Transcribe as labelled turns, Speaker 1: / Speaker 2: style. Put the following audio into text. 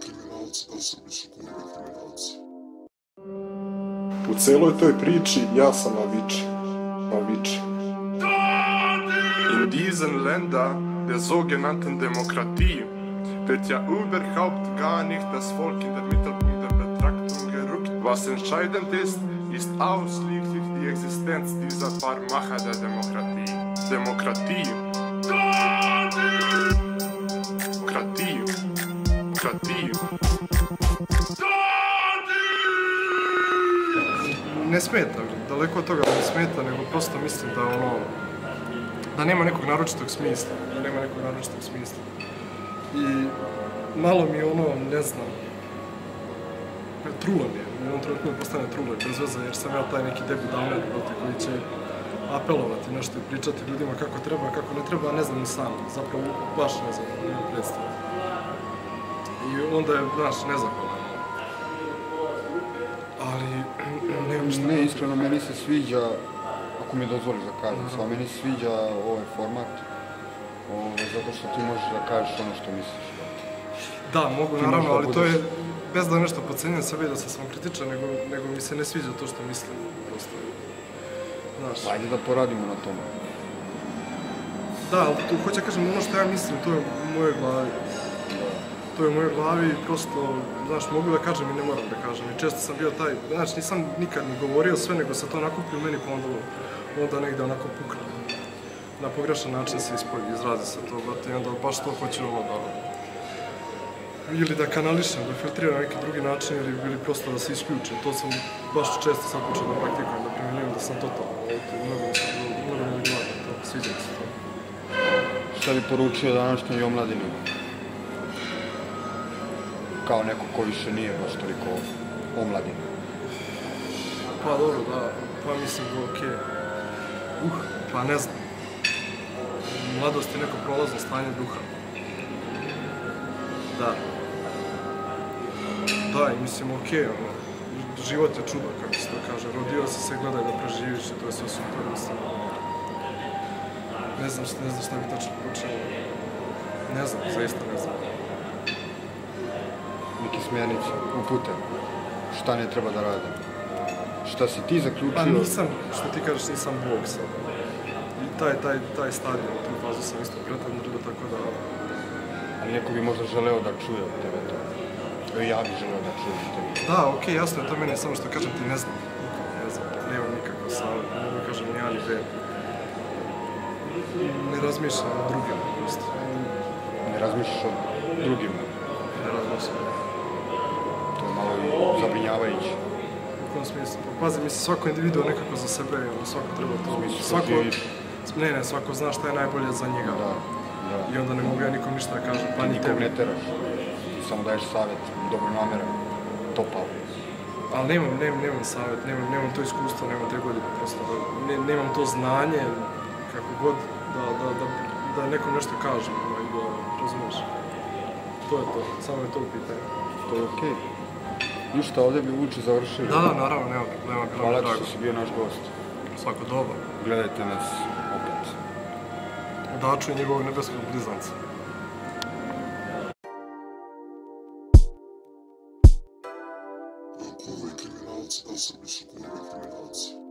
Speaker 1: Kriminalci, da su kuve kriminalci.
Speaker 2: U celoj toj priči ja sam. Na viči.
Speaker 3: In diesen Länder der sogenannten Demokratie wird ja überhaupt gar nicht das Volk in den Mittelpunkt der Betrachtung gerückt. Was entscheidend ist, ist ausschließlich die Existenz dieser paar Macher der. Demokratie. Demokratie.
Speaker 4: Ne smeta, daleko od toga ne smeta, nego prosto mislim da ono, da nema nekog naročitog smisla, da nema nekog naročitog smisla. I malo mi ono, ne znam, trulo mi je, u jednom trenutku mi postane trulo, bez veze, jer sam ja taj neki debi downer, brate, koji će apelovati nešto i pričati ljudima kako treba, kako ne treba, ne znam ni sam, zapravo baš ne znam, nemam predstavu. I onda je, znaš, nezahvalan. Ali, nemam šta.
Speaker 5: Ne, iskreno, meni se sviđa, ako mi dozvoliš da kažem, sva, meni se sviđa ovaj format, ovaj, zato što ti možeš da kažeš ono što misliš.
Speaker 4: Da, mogu
Speaker 5: Ti
Speaker 4: naravno,
Speaker 5: možda
Speaker 4: ali to je,
Speaker 5: budeš-
Speaker 4: bez da nešto pocenjam sebe i da sam sam kritičan, nego, nego mi se ne sviđa to što mislim, prosto. Znaš,
Speaker 5: Ajde da poradimo na tome.
Speaker 4: da, ali tu hoću da kažem, ono što ja mislim, to je u mojoj glavi. To je u mojoj glavi i prosto, znaš, mogu da kažem i ne moram da kažem. I često sam bio taj, znaš, nisam nikad ni govorio sve, nego se to nakupi u meni, pa onda, onda negde onako pukne. Na pogrešan način se ispolji, izrazi se to, brate, i onda baš to hoću ovo da, ili da kanališem, da filtriram na neki drugi način ili, ili prosto da se isključim. To sam baš često sam počeo da praktikujem, da primjenjujem da sam. To mnogo mi se, mnogo mi je gledano to, sviđa se to.
Speaker 5: Šta bi poručio današnjoj omladini? Kao neko ko više nije baš toliko omladin.
Speaker 4: Pa dobro, da, pa mislim da okej. Uh, pa ne znam. Mladost je neko prolazno stanje duha. Da. Da, i mislim, okej, ono, život je čudo, kako se to kaže. Rodio si se, gledaj da preživiš to je sve super, mislim. Ne znam, ne znam šta bi tačno poručio. Ne znam, zaista ne znam.
Speaker 5: Neke smjernice, upute. Šta ne treba da radim. Šta si ti zaključio?
Speaker 4: Pa nisam, što ti kažeš, nisam bog sad. I taj, taj, taj stadion, tu fazu sam isto pretendrio, tako da...
Speaker 5: Ali neko bi možda želeo da čuje od tebe to. Evo ja bih želeo da čujem od tebe.
Speaker 4: Da, okej, jasno je to meni, samo što kažem ti ne znam. Nikako ne znam, nemam nikakva savjet, ne mogu da kažem ni A ni B. Ne razmišljam o drugima, prosto.
Speaker 5: Ne razmišljaš o drugima.
Speaker 4: Ne razmišljam.
Speaker 5: Zabrinjavajuće.
Speaker 4: U kom smislu? Pa pazi, mislim, svako individuo nekako za sebe, ono, svako treba to...
Speaker 5: smislu,
Speaker 4: Svako... Ne, ne, svako zna šta je najbolje za njega.
Speaker 5: Da, da.
Speaker 4: I onda ne mogu ja nikom ništa da kažem, pa ni tebi.
Speaker 5: ne teraš. Samo daješ savjet, dobro nameran, topao.
Speaker 4: Ali nemam, nemam, nemam savjet, nemam, nemam to iskustvo, nemam te godine, prosto da, ne, nemam to znanje, kako god, da, da, da, da nekom nešto kažem, da razumeš. To je to, samo je to u pitanju.
Speaker 5: To je okej. Ništa, ovdje bi Vuče završili.
Speaker 4: Da, da, naravno, nema problema, bilo mi
Speaker 5: Hvala
Speaker 4: je
Speaker 5: ti što si bio naš gost.
Speaker 4: Svako doba.
Speaker 5: Gledajte nas opet.
Speaker 4: Daču i njegovog nebeskog blizanca.
Speaker 1: Kuve kriminalci, da Srbi su kuve kriminalci.